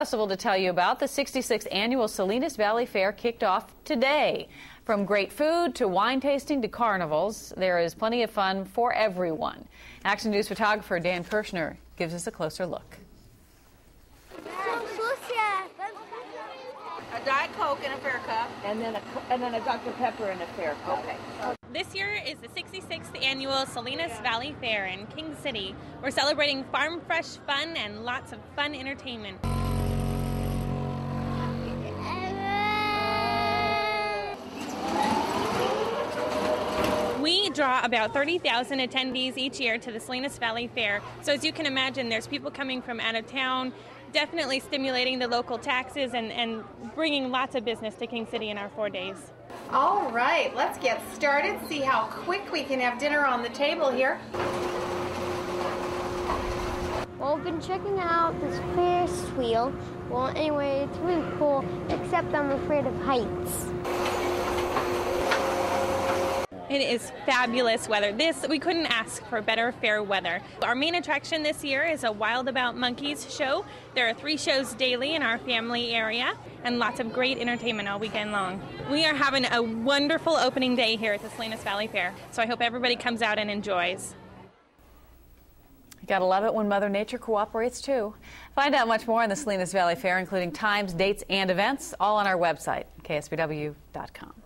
Festival to tell you about. The 66th annual Salinas Valley Fair kicked off today. From great food to wine tasting to carnivals, there is plenty of fun for everyone. Action News photographer Dan Kirshner gives us a closer look. A Diet Coke in a fair cup. And then a, and then a Dr. Pepper in a fair cup. Okay. This year is the 66th annual Salinas Valley Fair in King City. We're celebrating farm fresh fun and lots of fun entertainment. We draw about 30,000 attendees each year to the Salinas Valley Fair. So, as you can imagine, there's people coming from out of town, definitely stimulating the local taxes and, and bringing lots of business to King City in our four days. All right, let's get started. See how quick we can have dinner on the table here. Well, I've been checking out this Ferris wheel. Well, anyway, it's really cool, except I'm afraid of heights. It is fabulous weather. This we couldn't ask for better fair weather. Our main attraction this year is a Wild About Monkeys show. There are three shows daily in our family area and lots of great entertainment all weekend long. We are having a wonderful opening day here at the Salinas Valley Fair. So I hope everybody comes out and enjoys. You gotta love it when Mother Nature cooperates too. Find out much more on the Salinas Valley Fair, including times, dates, and events, all on our website, ksbw.com.